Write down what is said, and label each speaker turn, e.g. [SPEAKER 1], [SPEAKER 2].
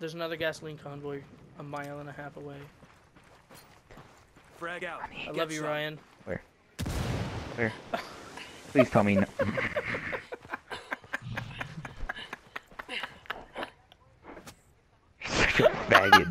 [SPEAKER 1] There's another gasoline convoy a mile and a half away.
[SPEAKER 2] Frag out.
[SPEAKER 1] I
[SPEAKER 2] I
[SPEAKER 1] love you,
[SPEAKER 2] some.
[SPEAKER 1] Ryan. Where?
[SPEAKER 3] Where? Please tell me. No. Such a faggot.